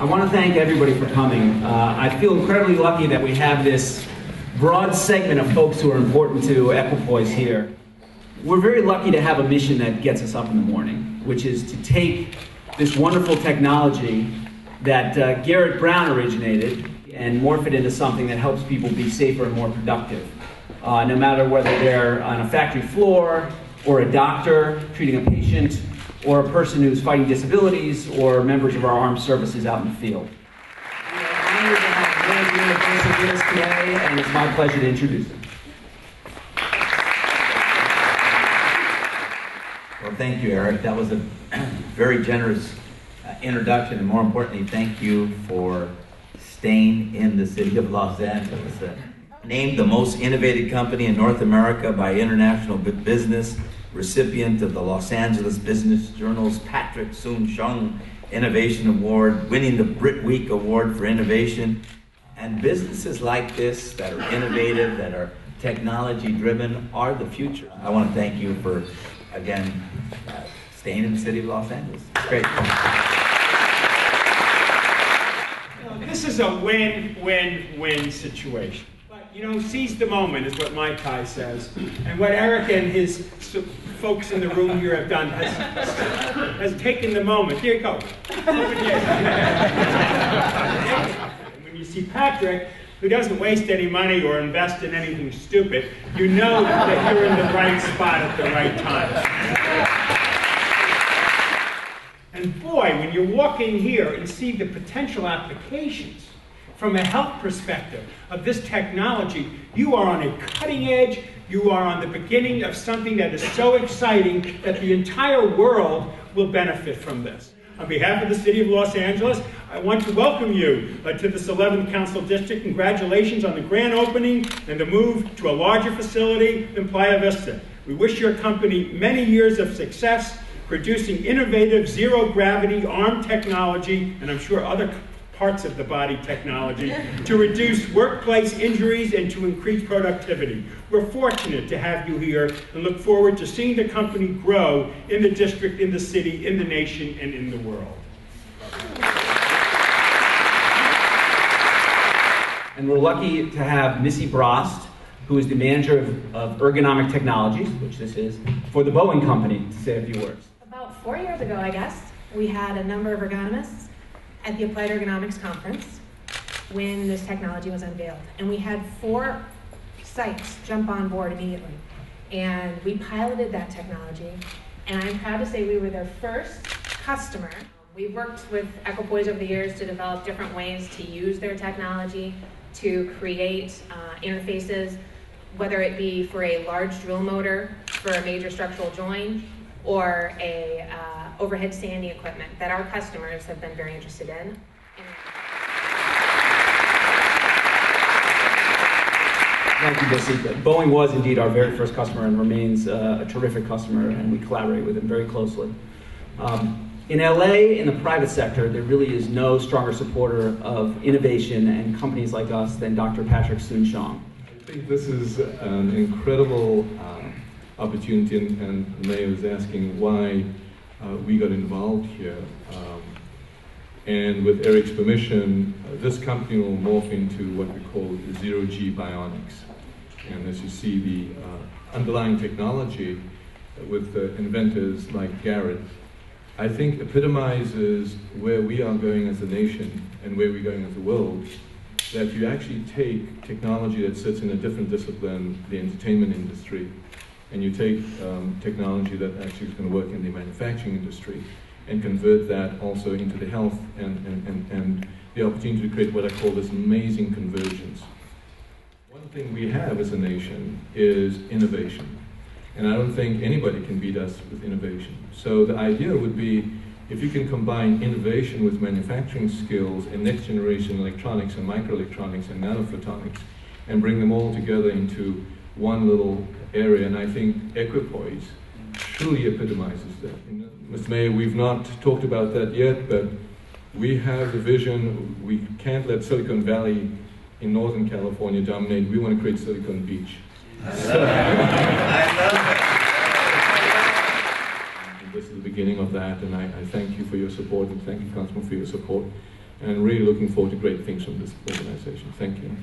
I want to thank everybody for coming. Uh, I feel incredibly lucky that we have this broad segment of folks who are important to Equipois here. We're very lucky to have a mission that gets us up in the morning, which is to take this wonderful technology that uh, Garrett Brown originated and morph it into something that helps people be safer and more productive. Uh, no matter whether they're on a factory floor, or a doctor treating a patient, or a person who's fighting disabilities, or members of our armed services out in the field. We are honored to have with us today, and it's my pleasure to introduce him. Well, thank you, Eric. That was a very generous uh, introduction, and more importantly, thank you for staying in the city of Los Angeles. Uh, named the most innovative company in North America by International Business, recipient of the Los Angeles Business Journal's Patrick Soon-Shiong Innovation Award, winning the Brit Week Award for Innovation. And businesses like this that are innovative, that are technology driven, are the future. I want to thank you for, again, uh, staying in the city of Los Angeles. It's great. this is a win-win-win situation. You know, seize the moment is what Mai Tai says. And what Eric and his folks in the room here have done has, has taken the moment. Here you go. when you see Patrick, who doesn't waste any money or invest in anything stupid, you know that you're in the right spot at the right time. And boy, when you walk in here and see the potential applications from a health perspective of this technology, you are on a cutting edge, you are on the beginning of something that is so exciting that the entire world will benefit from this. On behalf of the City of Los Angeles, I want to welcome you uh, to this 11th Council District. Congratulations on the grand opening and the move to a larger facility in Playa Vista. We wish your company many years of success producing innovative zero gravity arm technology, and I'm sure other parts of the body technology, to reduce workplace injuries and to increase productivity. We're fortunate to have you here and look forward to seeing the company grow in the district, in the city, in the nation, and in the world. And we're lucky to have Missy Brost, who is the manager of, of ergonomic technologies, which this is, for the Boeing Company, to say a few words About four years ago, I guess, we had a number of ergonomists at the Applied Ergonomics Conference when this technology was unveiled. And we had four sites jump on board immediately. And we piloted that technology. And I'm proud to say we were their first customer. We've worked with Equipois over the years to develop different ways to use their technology to create uh, interfaces, whether it be for a large drill motor for a major structural joint or a uh, overhead standing equipment that our customers have been very interested in. Thank you, Missy. Boeing was indeed our very first customer and remains uh, a terrific customer, and we collaborate with them very closely. Um, in LA, in the private sector, there really is no stronger supporter of innovation and companies like us than Dr. Patrick Soon-Shiong. I think this is an incredible um, opportunity, and, and the mayor was asking why uh, we got involved here. Um, and with Eric's permission, uh, this company will morph into what we call zero G bionics. And as you see, the uh, underlying technology with inventors like Garrett, I think epitomizes where we are going as a nation and where we're going as a world. That you actually take technology that sits in a different discipline, the entertainment industry, and you take um, technology that actually is going to work in the manufacturing industry and convert that also into the health and, and, and, and the opportunity to create what I call this amazing convergence. One thing we have as a nation is innovation. And I don't think anybody can beat us with innovation. So the idea would be if you can combine innovation with manufacturing skills and next generation electronics and microelectronics and nanophotonics and bring them all together into one little area, and I think Equipois truly epitomizes that. Mr. Mayor, we've not talked about that yet, but we have the vision. We can't let Silicon Valley in Northern California dominate. We want to create Silicon Beach. I love it. I love it. This is the beginning of that, and I, I, thank you for your support, and thank you, Councilman, for your support. and really looking forward to great things from this organization. Thank you.